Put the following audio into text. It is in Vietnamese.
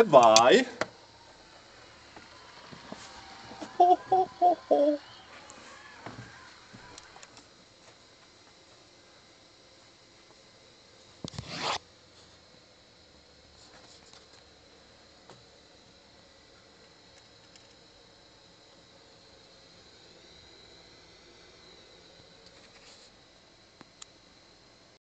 É vai. Ho, ho, ho, ho.